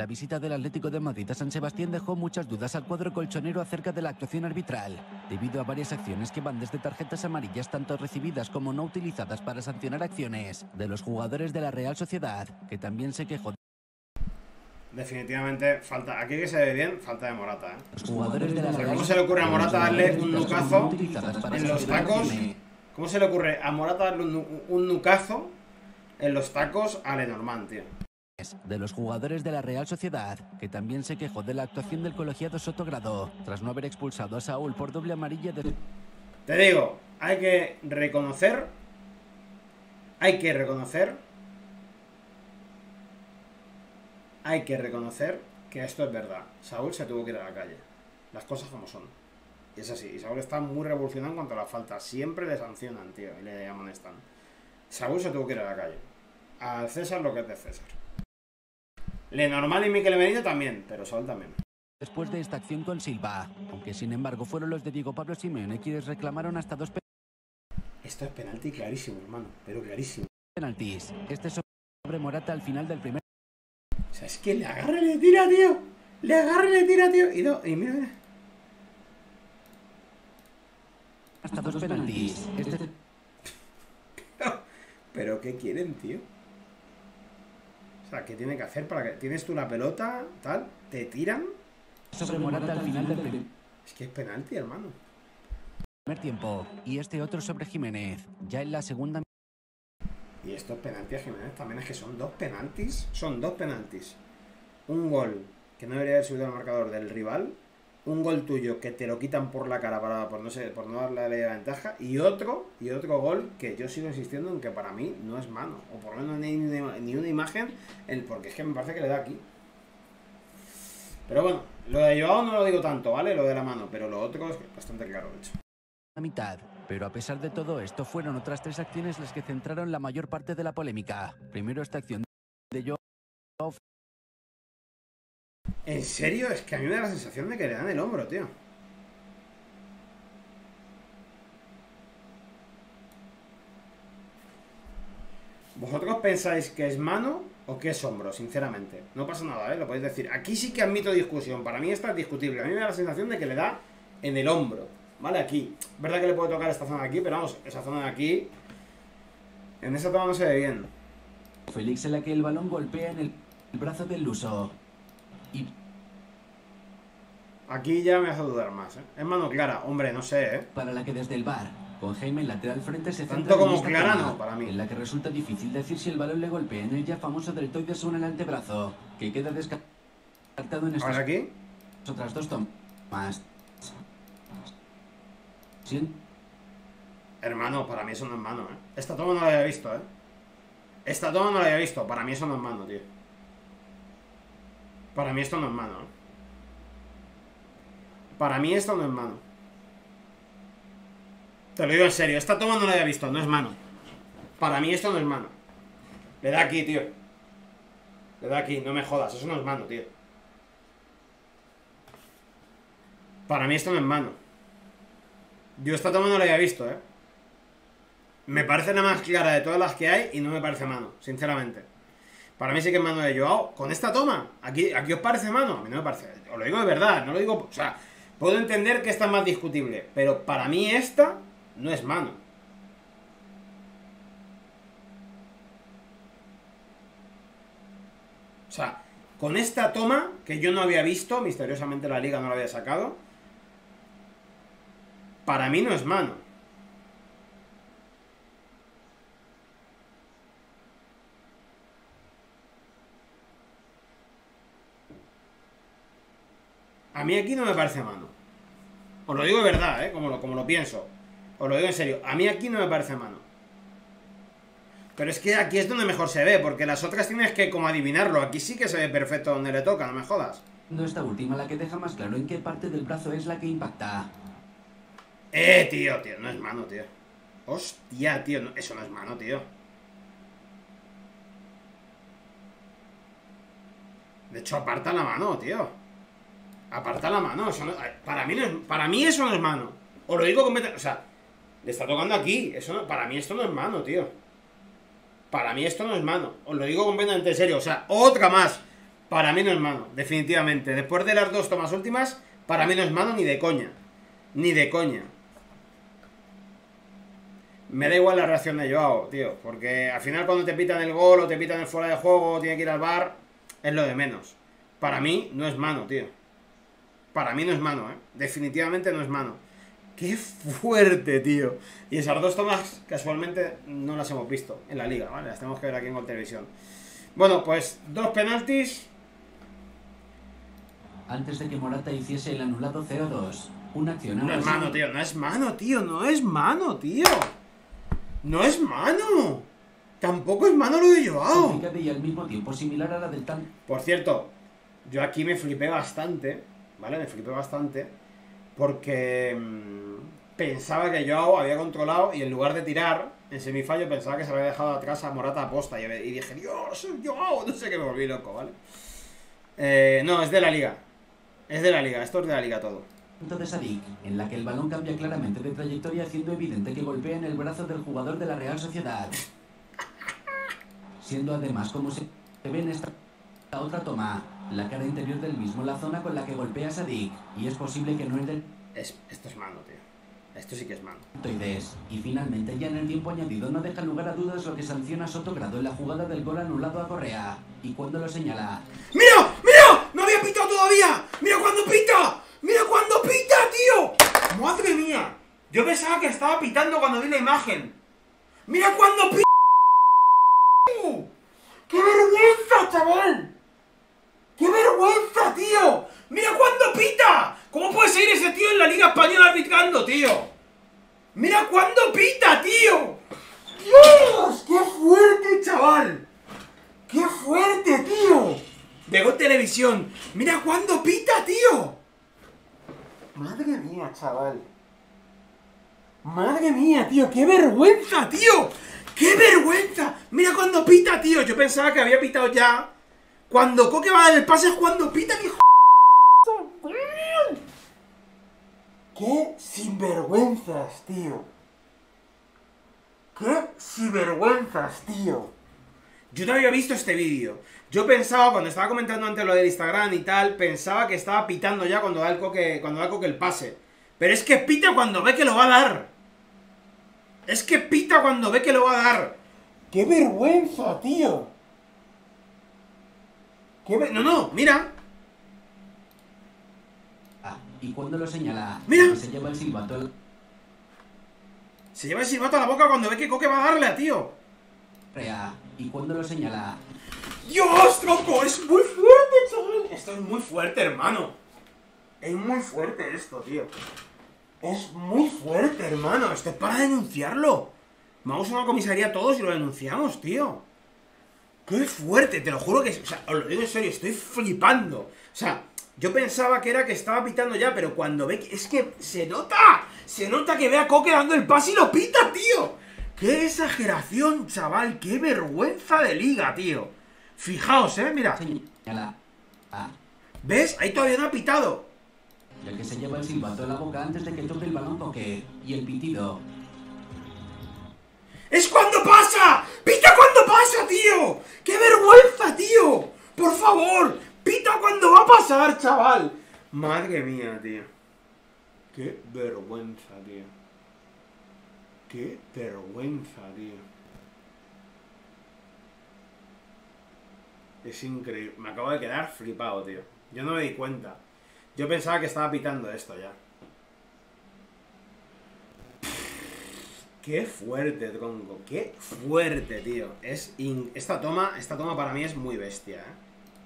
La visita del Atlético de Madrid a San Sebastián dejó muchas dudas al cuadro colchonero acerca de la actuación arbitral, debido a varias acciones que van desde tarjetas amarillas tanto recibidas como no utilizadas para sancionar acciones de los jugadores de la Real Sociedad, que también se quejó. Definitivamente falta, aquí que se ve bien, falta de Morata, ¿eh? Los jugadores de la O sea, ¿cómo se le ocurre a Morata darle un nucazo en los tacos? ¿Cómo se le ocurre a Morata darle un, un nucazo en los tacos a Lenormand, tío? De los jugadores de la Real Sociedad, que también se quejó de la actuación del colegiado Sotogrado, tras no haber expulsado a Saúl por doble amarilla de... Te digo, hay que reconocer, hay que reconocer, hay que reconocer que esto es verdad. Saúl se tuvo que ir a la calle. Las cosas como son. Y es así. Y Saúl está muy revolucionado en cuanto a la falta. Siempre le sancionan, tío, y le amonestan. Saúl se tuvo que ir a la calle. Al César lo que es de César. Lenormand y Miquel Benito también, pero Saúl también. Después de esta acción con Silva, aunque sin embargo fueron los de Diego Pablo Simeone quienes reclamaron hasta dos Esto es penalti clarísimo, hermano, pero clarísimo. penaltis. Este sobre Morata al final del primer O sea, es que le agarra y le tira, tío. Le agarra y le tira, tío. Y, no, y mira, mira. hasta dos penaltis. Este Pero ¿qué quieren, tío? O sea, ¿qué tiene que hacer para que... Tienes tú la pelota, tal, te tiran. sobre Morata al final del primer Es que es penalti, hermano. tiempo y este otro sobre Jiménez, ya en la segunda Y estos penaltis a Jiménez también es que son dos penaltis. Son dos penaltis. Un gol que no debería haber subido al marcador del rival. Un gol tuyo que te lo quitan por la cara para, por, no sé, por no darle la ventaja. Y otro, y otro gol que yo sigo insistiendo en que para mí no es mano. O por lo menos ni, ni- una imagen. en- porque es que me parece que le da aquí. Pero bueno, lo de Joao no lo digo tanto, ¿vale? Lo de la mano. Pero lo otro es bastante claro, de hecho. mitad. Pero a pesar de todo esto, fueron otras tres acciones las que centraron la mayor parte de la polémica. Primero esta acción de Joao En serio, es que a mí me da la sensación de que le dan el hombro, tío. ¿Vosotros pensáis que es mano o que es hombro? Sinceramente. No pasa nada, ¿eh? Lo podéis decir. Aquí sí que admito discusión. Para mí esta es discutible. A mí me da la sensación de que le da en el hombro. ¿Vale? Aquí. Verdad que le puede tocar esta zona de aquí, pero vamos, esa zona de aquí... En esa toma no se ve bien. Félix en la que el balón golpea en el brazo del luso. Aquí ya me hace dudar más, ¿eh? Es mano clara. Hombre, no sé, ¿eh? para la que desde el bar, con Jaime en lateral frente se Tanto centra en como clara no, para mí. En la que resulta difícil decir si el balón le golpea en el ya famoso deltoides o en el antebrazo, que queda descartado en A estas aquí. otras dos tomas. Sí, Hermano, para mí eso no es mano, ¿eh? Esta toma no la había visto, ¿eh? Esta toma no la había visto. Para mí eso no es mano, tío. Para mí esto no es mano, ¿eh? Para mí esto no es mano. Te lo digo en serio. Esta toma no la había visto. No es mano. Para mí esto no es mano. Le da aquí, tío. Le da aquí. No me jodas. Eso no es mano, tío. Para mí esto no es mano. Yo esta toma no la había visto, ¿eh? Me parece la más clara de todas las que hay y no me parece mano, sinceramente. Para mí sí que es mano de Joao. Con esta toma, aquí, aquí os parece mano. A mí no me parece. Os lo digo de verdad, no lo digo. O sea, puedo entender que esta es más discutible, pero para mí esta no es mano. O sea, con esta toma, que yo no había visto, misteriosamente la liga no la había sacado, para mí no es mano. A mí aquí no me parece mano. Os lo digo de verdad, ¿eh? Como lo, como lo pienso. Os lo digo en serio. A mí aquí no me parece mano. Pero es que aquí es donde mejor se ve, porque las otras tienes que como adivinarlo. Aquí sí que se ve perfecto donde le toca, no me jodas. no esta última la que deja más claro en qué parte del brazo es la que impacta. Eh, tío, tío, no es mano, tío. Hostia, tío, no- eso no es mano, tío. De hecho, aparta la mano, tío. Aparta la mano. no- para, mí para mí eso no es mano. Os lo digo completamente. O sea, le está tocando aquí. Eso para mí esto no es mano, tío. Para mí esto no es mano. Os lo digo completamente en serio. O sea, otra más. Para mí no es mano, definitivamente. Después de las dos tomas últimas, para mí no es mano ni de coña. Ni de coña. Me da igual la reacción de Joao, tío. Porque al final cuando te pitan el gol o te pitan el fuera de juego, tiene que ir al bar, es lo de menos. Para mí no es mano, tío. Para mí no es mano, ¿eh? Definitivamente no es mano. ¡Qué fuerte, tío! Y esas dos tomas, casualmente, no las hemos visto en la liga, ¿vale? Las tenemos que ver aquí en Gol Televisión. Bueno, pues dos penaltis. Antes de que Morata hiciese el anulado 0-2, una acción No es mano, tío. No es mano, tío. No es mano, tío. No es mano. Tampoco es mano lo de Joao. Y al mismo tiempo similar a la del tan... Por cierto, yo aquí me flipé bastante, ¿vale? Me flipé bastante porque mmm, pensaba que Joao había controlado y en lugar de tirar en semifallo pensaba que se había dejado atrás a Morata aposta y, y dije, Dios, Joao, no sé qué me volví loco, ¿vale? Eh, no, es de la liga. Es de la liga, esto es de la liga todo de Sadik, en la que el balón cambia claramente de trayectoria haciendo evidente que golpea en el brazo del jugador de la Real Sociedad. Siendo además como se ve en esta otra toma, la cara interior del mismo la zona con la que golpea Sadik, y es posible que no es del... Es, esto es mano, tío. Esto sí que es mano. Y finalmente, ya en el tiempo añadido, no deja lugar a dudas lo que sanciona Sotogrado en la jugada del gol anulado a Correa. Y cuando lo señala... ¡Mira! ¡Mira! ¡No había pitado todavía! ¡Mira cuando pita! ¡Mira cuando pita, tío! ¡Madre mía! Yo pensaba que estaba pitando cuando vi la imagen. ¡Mira cuando pita! ¡Qué vergüenza, chaval! ¡Qué vergüenza, tío! ¡Mira cuando pita! ¿Cómo puede seguir ese tío en la Liga Española arbitrando, tío? ¡Mira cuando pita, tío! ¡Dios! ¡Qué fuerte, chaval! ¡Qué fuerte, tío! De Televisión. ¡Mira cuando pita, tío! Madre mía, chaval. Madre mía, tío, qué vergüenza, tío. ¡Qué vergüenza! Mira cuando pita, tío. Yo pensaba que había pitado ya. Cuando Coque va a dar el pase es cuando pita, mi hijo. ¡Qué sinvergüenzas, tío! ¡Qué sinvergüenzas, tío! Yo no había visto este vídeo. Yo pensaba, cuando estaba comentando antes lo del Instagram y tal, pensaba que estaba pitando ya cuando da el coque, cuando da el, coque el pase. Pero es que pita cuando ve que lo va a dar. Es que pita cuando ve que lo va a dar. ¡Qué vergüenza, tío! ¿Qué no, no, mira. Ah, y cuando lo señala, mira. se lleva el silbato. Se lleva el silbato a la boca cuando ve que Coque va a darle a tío. Y cuando lo señala, ¡Dios, tronco! ¡Es muy fuerte, chaval! Esto es muy fuerte, hermano. Es muy fuerte esto, tío. Es muy fuerte, hermano. Esto es para denunciarlo. Vamos a una comisaría todos y lo denunciamos, tío. ¡Qué fuerte! Te lo juro que... O sea, os lo digo en serio, estoy flipando. O sea, yo pensaba que era que estaba pitando ya, pero cuando ve que... Es que se nota. Se nota que ve a Coque dando el pase y lo pita, tío. ¡Qué exageración, chaval! ¡Qué vergüenza de liga, tío! Fijaos, ¿eh? Mira. Ah. ¿Ves? Ahí todavía no ha pitado. Ya que se lleva el silbato de la boca antes de que toque el balón porque... Y el pitido. ¡Es cuando pasa! ¡Pita cuando pasa, tío! ¡Qué vergüenza, tío! ¡Por favor! ¡Pita cuando va a pasar, chaval! Madre mía, tío. ¡Qué vergüenza, tío! ¡Qué vergüenza, tío! Es increíble. Me acabo de quedar flipado, tío. Yo no me di cuenta. Yo pensaba que estaba pitando esto ya. Qué fuerte, tronco. Qué fuerte, tío. Es esta toma, esta toma para mí es muy bestia, ¿eh?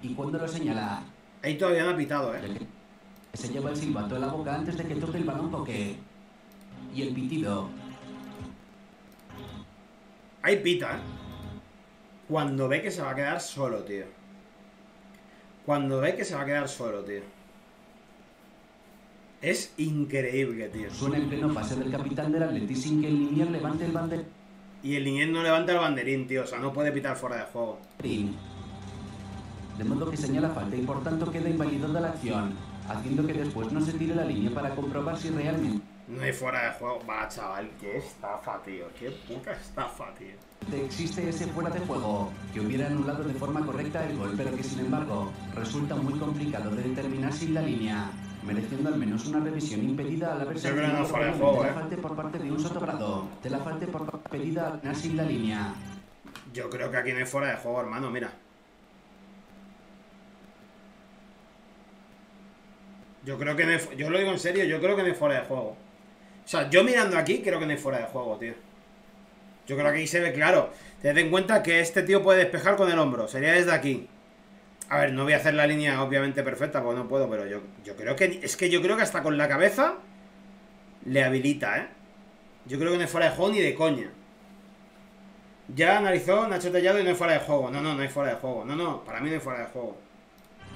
¿Y cuando lo señala? Ahí todavía no ha pitado, ¿eh? Se lleva el silbato en la boca antes de que toque el balón porque... Y el pitido. Ahí pita, ¿eh? Cuando ve que se va a quedar solo, tío. Cuando ve que se va a quedar solo, tío. Es increíble, tío. Suena el pleno pase del capitán del Atleti sin que el Linier levante el banderín. Y el Linier no levanta el banderín, tío. O sea, no puede pitar fuera de juego. De modo que señala falta y por tanto queda invalidada la acción, haciendo que después no se tire la línea para comprobar si realmente... No hay fuera de juego. Va, chaval, qué estafa, tío. Qué puta estafa, tío. Existe ese fuera de juego que hubiera anulado de forma correcta el gol, pero que sin embargo resulta muy complicado de determinar sin la línea, mereciendo al menos una revisión impedida al haber Yo creo que no fuera de juego, la eh. falta por parte de un sotobrado, de la falta por pedida al sin la línea. Yo creo que aquí no hay fuera de juego, hermano, mira. Yo creo que no fu- Yo lo digo en serio, yo creo que no hay fuera de juego. O sea, yo mirando aquí creo que no hay fuera de juego, tío. Yo creo que aquí se ve claro. Tened en cuenta que este tío puede despejar con el hombro. Sería desde aquí. A ver, no voy a hacer la línea obviamente perfecta porque no puedo, pero yo, yo creo que... Es que yo creo que hasta con la cabeza le habilita, ¿eh? Yo creo que no hay fuera de juego ni de coña. Ya analizó Nacho Tellado y no hay fuera de juego. No, no, no hay fuera de juego. No, no, para mí no hay fuera de juego.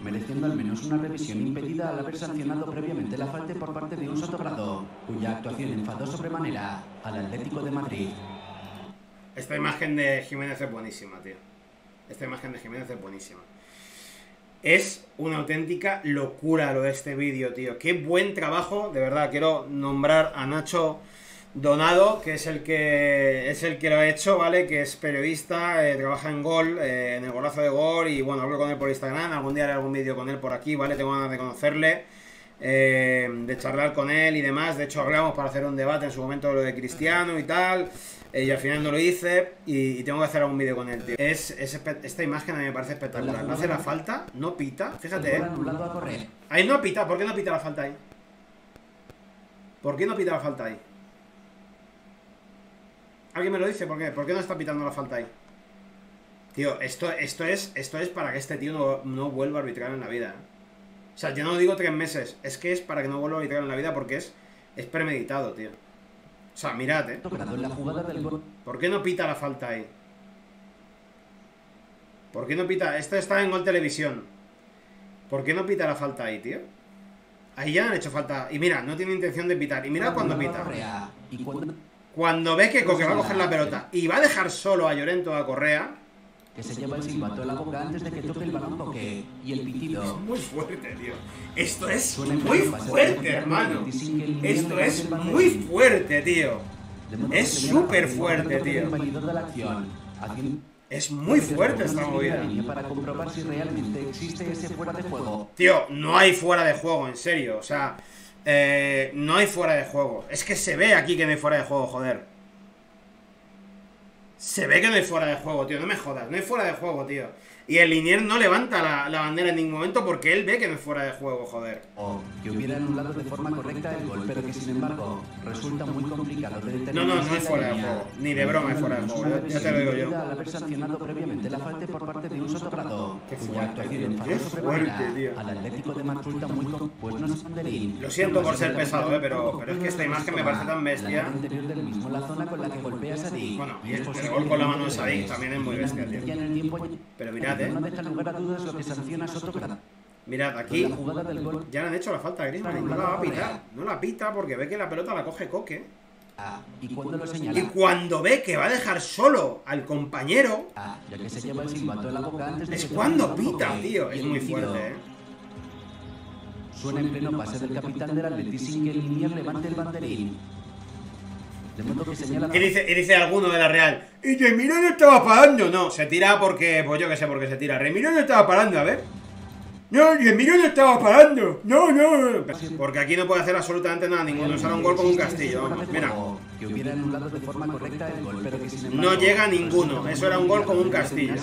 mereciendo al menos una revisión impedida al haber sancionado previamente la falta por parte de un sotobrado, cuya actuación enfadó sobremanera al Atlético de Madrid. Esta imagen de Jiménez es buenísima, tío. Esta imagen de Jiménez es buenísima. Es una auténtica locura lo de este vídeo, tío. Qué buen trabajo, de verdad. Quiero nombrar a Nacho Donado, que es el que es el que lo ha hecho, ¿vale? Que es periodista, eh, trabaja en Gol, eh, en el golazo de Gol, y bueno, hablo con él por Instagram. Algún día haré algún vídeo con él por aquí, ¿vale? Tengo ganas de conocerle. eh, de charlar con él y demás. De hecho, hablamos para hacer un debate en su momento de lo de Cristiano y tal. Eh, y al final no lo hice. Y, y tengo que hacer algún vídeo con él, tío. Es, es esta imagen a mí me parece espectacular. No hace la falta, no pita. Fíjate, eh. Ahí no pita. ¿Por qué no pita la falta ahí? ¿Por qué no pita la falta ahí? ¿Alguien me lo dice? ¿Por qué? ¿Por qué no está pitando la falta ahí? Tío, esto, esto, es, esto es para que este tío no, no vuelva a arbitrar en la vida. ¿eh? O sea, yo no digo tres meses, es que es para que no vuelva a arbitrar en la vida porque es, es premeditado, tío. O sea, mirad, ¿eh? ¿Por qué no pita la falta ahí? ¿Por qué no pita? Esto está en Gol Televisión. ¿Por qué no pita la falta ahí, tío? Ahí ya han hecho falta. Y mira, no tiene intención de pitar. Y mira cuando pita. Cuando ve que Coque va a coger la pelota y va a dejar solo a Llorento a Correa. Que se lleva el silbato a la boca antes de que toque el balón Coque. Y el pitido. Muy fuerte, tío. Esto es muy fuerte, hermano. Esto es muy fuerte, tío. De Es súper fuerte, tío. de Es muy fuerte esta movida. línea Para comprobar si realmente existe ese fuera de juego. Tío, no hay fuera de juego, en serio. O sea, eh, no hay fuera de juego. Es que se ve aquí que no hay fuera de juego, joder. Se ve que no hay fuera de juego, tío. No me jodas, no hay fuera de juego, tío. Y el Linier no levanta la, la bandera en ningún momento porque él ve que no es fuera de juego, joder. O que hubiera anulado de forma correcta el gol, pero que sin embargo resulta muy complicado de determinar. No, no, no es fuera de juego. Ni de broma es fuera de juego, ya- te lo digo yo. Al haber sancionado previamente la falta por parte de un sotobrado, Qué fuerte, actuación tío, enfadó qué sobremanera fuerte, tío. al Atlético de Madrid resulta muy pues no es banderín. Lo siento por ser pesado, eh, pero- pero es que esta imagen me parece tan bestia. Interior del mismo, la zona con la que golpea a. Bueno, y el- el gol con la mano de Sadik también es muy bestia, tío. Pero mirad, eh. No deja lugar a dudas lo que sanciona Sotobrado. Mirad, aquí ya le han hecho la falta a Griezmann y no la va a pitar. No la pita porque ve que la pelota la coge Coque. Ah, y cuando lo Y señala, cuando ve que va a dejar solo al compañero, ah, ya que se lleva el silbato a la boca antes de es cuando pita, tío. y Es el muy fuerte, eh. Suena en pleno pase del capitán del Atleti sin que el levante el banderín. Y dice, y dice alguno de la Real, y Remiro no estaba parando. No, se tira porque, pues yo que sé por qué se tira. Remiro no estaba parando, a ver. No, Remiro no estaba parando. No, no. Porque aquí no puede hacer absolutamente nada ninguno. Será un gol con un castillo, vamos. Mira. No llega ninguno. Eso era un gol con un castillo.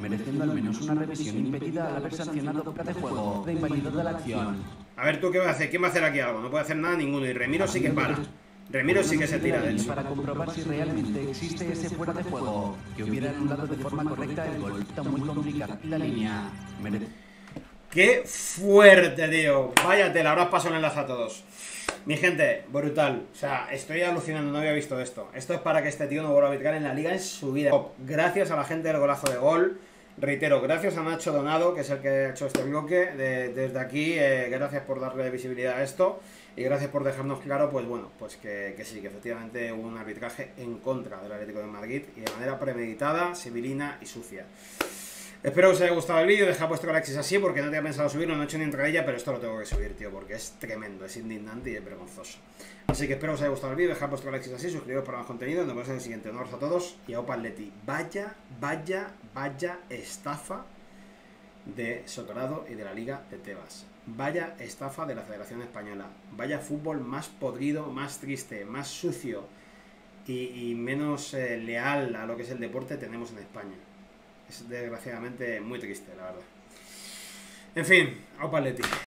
Mereciendo al menos una revisión impedida al haber sancionado fuera de juego de de la acción. A ver tú qué va a hacer. ¿Quién va a hacer aquí algo? No puede hacer nada ninguno. Y Remiro sí que para. Remiro sí que se tira de eso. Para comprobar si realmente existe ese fuera de juego, que hubiera anulado de forma correcta el gol. Está muy complicada la línea. ¡Qué fuerte, tío! Vaya tela, ahora os paso el enlace a todos. Mi gente, brutal. O sea, estoy alucinando, no había visto esto. Esto es para que este tío no vuelva a arbitrar en la liga en su vida. Gracias a la gente del golazo de gol. Reitero, gracias a Nacho Donado, que es el que ha hecho este bloque. De- desde aquí, eh, gracias por darle visibilidad a esto. Y gracias por dejarnos claro, pues bueno, pues que, sí, que efectivamente hubo un arbitraje en contra del Atlético de Madrid y de manera premeditada, civilina y sucia. Espero que os haya gustado el vídeo, deja vuestro like si es así, porque no tenía pensado subirlo, no he hecho ni entradilla, pero esto lo tengo que subir, tío, porque es tremendo, es indignante y es vergonzoso. Así que espero que os haya gustado el vídeo, dejad vuestro like si es así, suscribiros para más contenido, nos vemos en el siguiente. Un abrazo a todos y a Opa Atleti. Vaya, vaya, vaya estafa de Sotorado y de la Liga de Tebas. Vaya estafa de la Federación Española. Vaya fútbol más podrido, más triste, más sucio y, menos eh, leal a lo que es el deporte tenemos en España. Es desgraciadamente muy triste, la verdad. En fin, Opa Atleti.